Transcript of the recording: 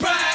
Bang!